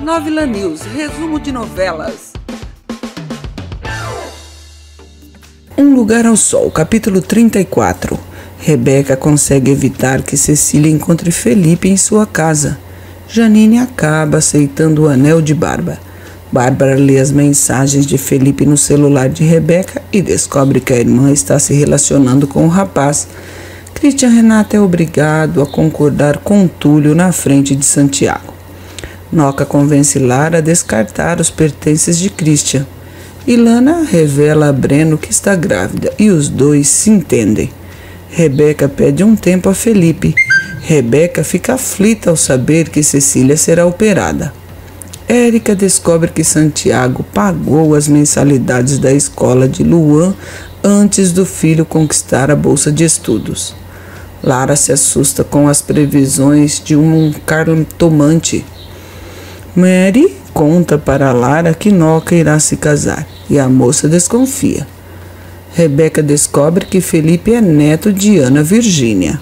Novela News, resumo de novelas. Um Lugar ao Sol, capítulo 34. Rebeca consegue evitar que Cecília encontre Felipe em sua casa. Janine acaba aceitando o anel de Barba. Bárbara lê as mensagens de Felipe no celular de Rebeca e descobre que a irmã está se relacionando com o rapaz. Christian Renata é obrigado a concordar com Túlio na frente de Santiago. Noca convence Lara a descartar os pertences de Christian. Ilana revela a Breno que está grávida e os dois se entendem. Rebeca pede um tempo a Felipe. Rebeca fica aflita ao saber que Cecília será operada. Érica descobre que Santiago pagou as mensalidades da escola de Luan antes do filho conquistar a bolsa de estudos. Lara se assusta com as previsões de um cartomante. Mary conta para Lara que Noca irá se casar e a moça desconfia. Rebeca descobre que Felipe é neto de Ana Virgínia.